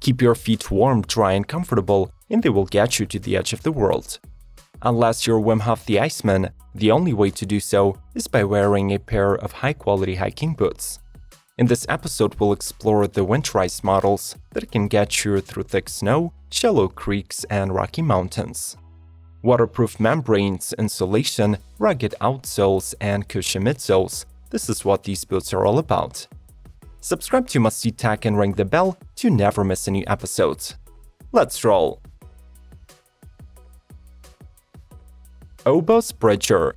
Keep your feet warm, dry, and comfortable, and they will get you to the edge of the world. Unless you're Wim Hof the Iceman, the only way to do so is by wearing a pair of high-quality hiking boots. In this episode, we'll explore the winterized models that can get you through thick snow, shallow creeks, and rocky mountains. Waterproof membranes, insulation, rugged outsoles, and cushion midsoles – this is what these boots are all about. Subscribe to Must See Tech and ring the bell to never miss a new episode. Let's roll! Oboz Bridger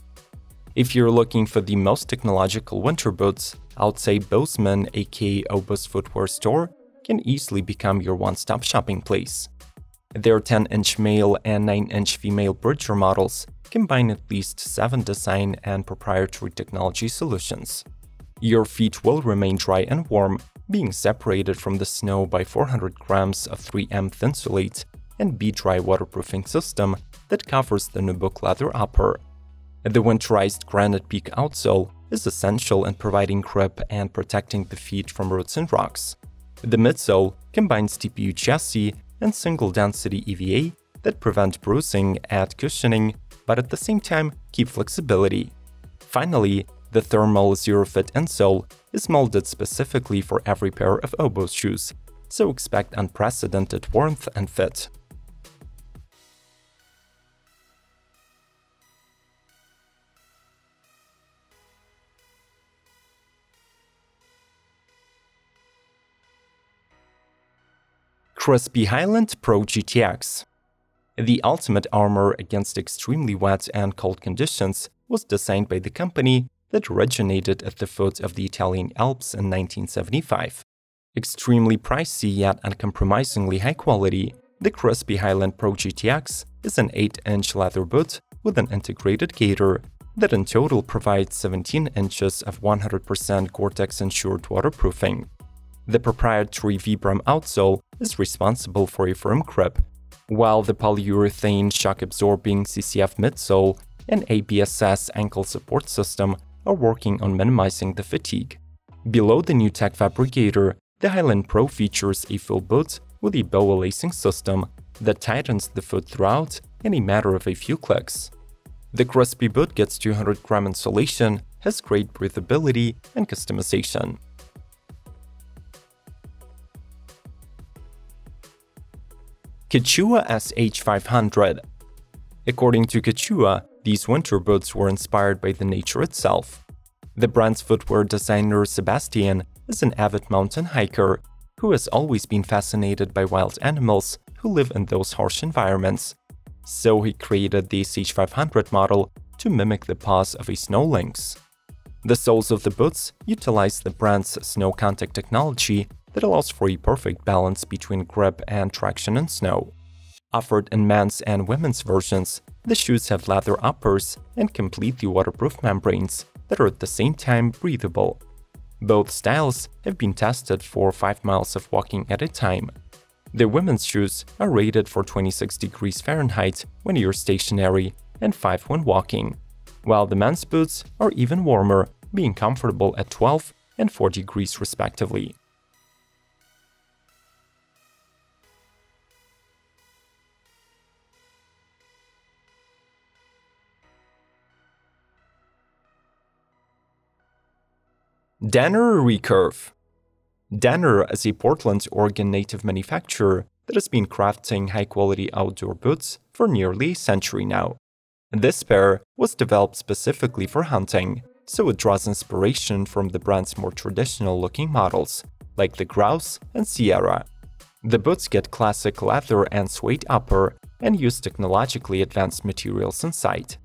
If you're looking for the most technological winter boots, I'd say Bozeman aka Oboz Footwear Store can easily become your one-stop shopping place. Their 10-inch male and 9-inch female Bridger models combine at least 7 design and proprietary technology solutions. Your feet will remain dry and warm, being separated from the snow by 400 grams of 3M Thinsulate and B-Dry waterproofing system that covers the nubuck leather upper. The winterized Granite Peak outsole is essential in providing grip and protecting the feet from roots and rocks. The midsole combines TPU chassis and single-density EVA that prevent bruising, add cushioning, but at the same time keep flexibility. Finally, the thermal zero-fit insole is molded specifically for every pair of Oboz shoes, so expect unprecedented warmth and fit. Crispi Highland Pro GTX The ultimate armor against extremely wet and cold conditions was designed by the company that originated at the foot of the Italian Alps in 1975. Extremely pricey yet uncompromisingly high quality, the Crispi Highland Pro GTX is an 8-inch leather boot with an integrated gaiter that in total provides 17 inches of 100% Gore-Tex ensured waterproofing. The proprietary Vibram outsole is responsible for a firm grip, while the polyurethane shock-absorbing CCF midsole and ABSS ankle support system are working on minimizing the fatigue. Below the new tech fabricator, the Highland Pro features a full boot with a BOA lacing system that tightens the foot throughout in a matter of a few clicks. The Crispi boot gets 200 gram insulation, has great breathability and customization. Quechua SH500 According to Quechua, these winter boots were inspired by the nature itself. The brand's footwear designer Sebastian is an avid mountain hiker who has always been fascinated by wild animals who live in those harsh environments. So he created the SH500 model to mimic the paws of a snow lynx. The soles of the boots utilize the brand's snow contact technology that allows for a perfect balance between grip and traction in snow. Offered in men's and women's versions, the shoes have leather uppers and completely waterproof membranes that are at the same time breathable. Both styles have been tested for 5 miles of walking at a time. The women's shoes are rated for 26 degrees Fahrenheit when you're stationary and 5 when walking, while the men's boots are even warmer, being comfortable at 12 and 4 degrees respectively. Danner Recurve Danner is a Portland, Oregon native manufacturer that has been crafting high-quality outdoor boots for nearly a century now. This pair was developed specifically for hunting, so it draws inspiration from the brand's more traditional-looking models, like the Grouse and Sierra. The boots get classic leather and suede upper and use technologically advanced materials inside.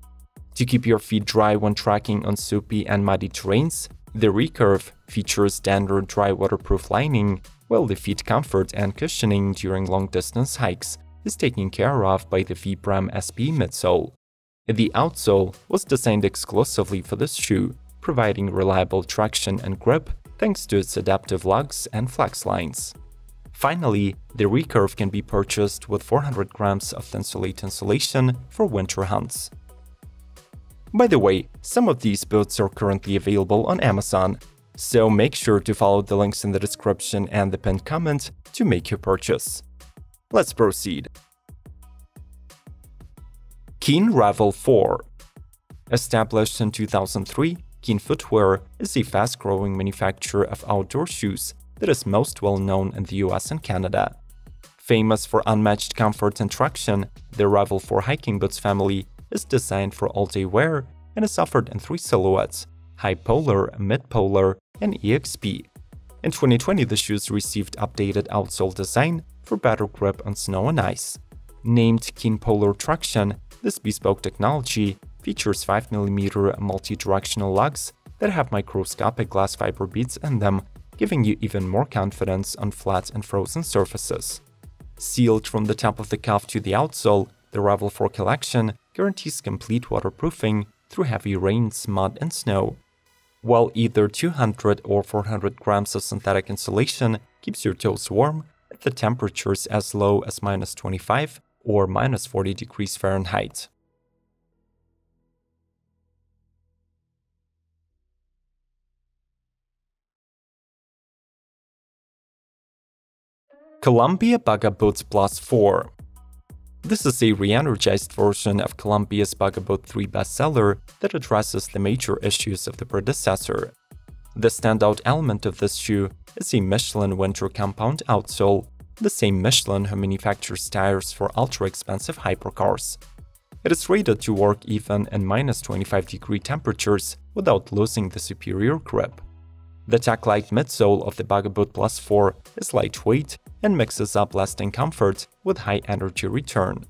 To keep your feet dry when trekking on soupy and muddy terrains, the Recurve features standard dry waterproof lining, while the feet comfort and cushioning during long-distance hikes is taken care of by the Vibram SB midsole. The outsole was designed exclusively for this shoe, providing reliable traction and grip thanks to its adaptive lugs and flex lines. Finally, the Recurve can be purchased with 400 grams of Thinsulate insulation for winter hunts. By the way, some of these boots are currently available on Amazon. So make sure to follow the links in the description and the pinned comment to make your purchase. Let's proceed. Keen Revel 4 Established in 2003, Keen Footwear is a fast-growing manufacturer of outdoor shoes that is most well known in the US and Canada. Famous for unmatched comfort and traction, the Revel 4 hiking boots family is designed for all-day wear and is offered in three silhouettes, High Polar, Mid Polar, and EXP. In 2020, the shoes received updated outsole design for better grip on snow and ice. Named Keen Polar Traction, this bespoke technology features 5mm multi-directional lugs that have microscopic glass fiber beads in them, giving you even more confidence on flat and frozen surfaces. Sealed from the top of the cuff to the outsole, the Revel 4 collection guarantees complete waterproofing through heavy rains, mud, and snow. While either 200 or 400 grams of synthetic insulation keeps your toes warm at the temperatures as low as minus 25 or minus 40 degrees Fahrenheit. Columbia Bugaboots Plus 4 This is a re-energized version of Columbia's Bugaboot 3 bestseller that addresses the major issues of the predecessor. The standout element of this shoe is a Michelin winter compound outsole, the same Michelin who manufactures tires for ultra-expensive hypercars. It is rated to work even in minus 25 degree temperatures without losing the superior grip. The Techlite midsole of the Bugaboot Plus 4 is lightweight and mixes up lasting comfort with high energy return.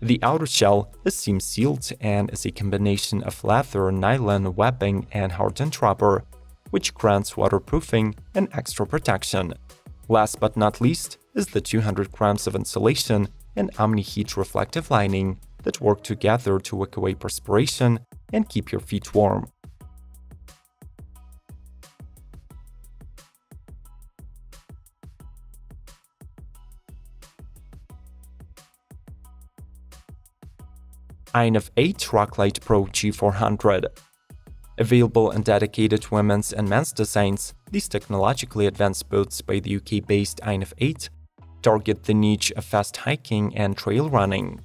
The outer shell is seam sealed and is a combination of leather, nylon, webbing, and hardened rubber, which grants waterproofing and extra protection. Last but not least is the 200 grams of insulation and Omni Heat reflective lining that work together to wick away perspiration and keep your feet warm. INF 8 Roclite Pro G400. Available in dedicated women's and men's designs, these technologically advanced boots by the UK-based Inov-8 target the niche of fast hiking and trail running.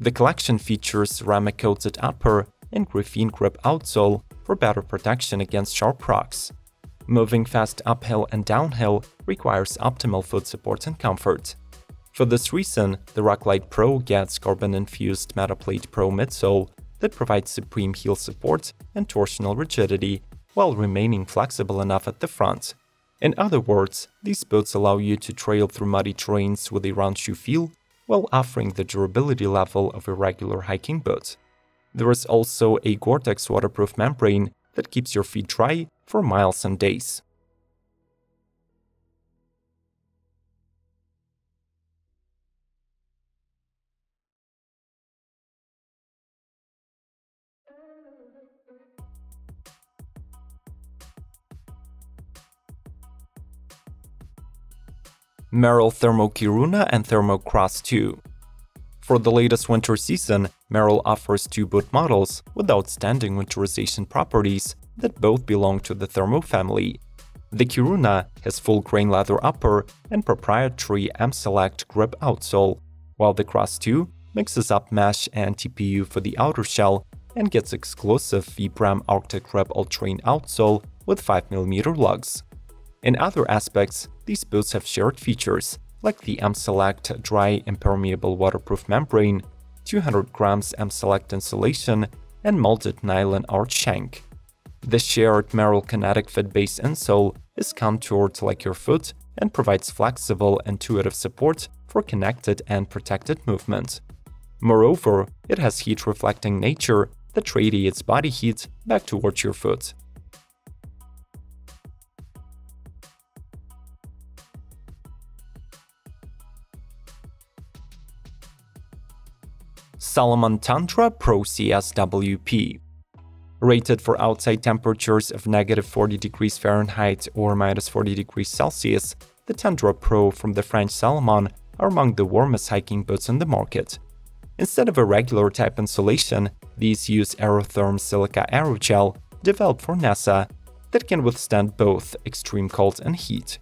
The collection features ceramic-coated upper and graphene grip outsole for better protection against sharp rocks. Moving fast uphill and downhill requires optimal foot support and comfort. For this reason, the Roclite Pro gets carbon-infused Metaplate Pro midsole that provides supreme heel support and torsional rigidity while remaining flexible enough at the front. In other words, these boots allow you to trail through muddy terrains with a round shoe feel while offering the durability level of a regular hiking boot. There is also a Gore-Tex waterproof membrane that keeps your feet dry for miles and days. Merrell Thermo Kiruna and Thermo Cross 2. For the latest winter season, Merrell offers two boot models with outstanding winterization properties that both belong to the Thermo family. The Kiruna has full grain leather upper and proprietary M-Select grip outsole, while the Cross 2 mixes up mesh and TPU for the outer shell and gets exclusive Vibram Arctic Grip All-Terrain outsole with 5mm lugs. In other aspects, these boots have shared features, like the M-Select Dry Impermeable Waterproof Membrane, 200 grams M-Select insulation, and molded nylon arch shank. The shared Merrell Kinetic Fit base insole is contoured like your foot and provides flexible, intuitive support for connected and protected movement. Moreover, it has heat-reflecting nature that radiates body heat back towards your foot. Salomon Tundra Pro CSWP. Rated for outside temperatures of negative 40 degrees Fahrenheit or minus 40 degrees Celsius, the Tundra Pro from the French Salomon are among the warmest hiking boots on the market. Instead of a regular type insulation, these use Aerotherm Silica Aerogel, developed for NASA. that can withstand both extreme cold and heat.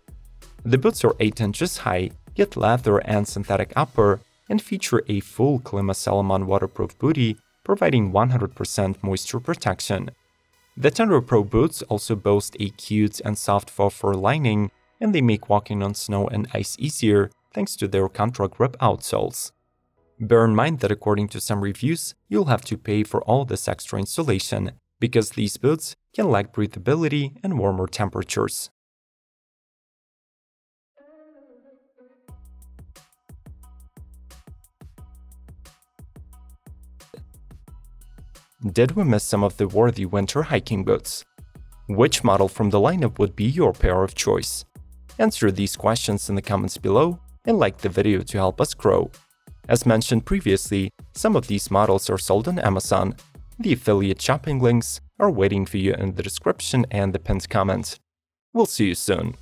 The boots are 8 inches high, get leather and synthetic upper, and feature a full ClimaSalomon waterproof bootie, providing 100% moisture protection. The Tundra Pro boots also boast a cute and soft faux fur lining, and they make walking on snow and ice easier thanks to their Contagrip outsoles. Bear in mind that according to some reviews, you'll have to pay for all this extra insulation, because these boots can lack breathability and warmer temperatures. Did we miss some of the worthy winter hiking boots? Which model from the lineup would be your pair of choice? Answer these questions in the comments below and like the video to help us grow. As mentioned previously, some of these models are sold on Amazon. The affiliate shopping links are waiting for you in the description and the pinned comment. We'll see you soon.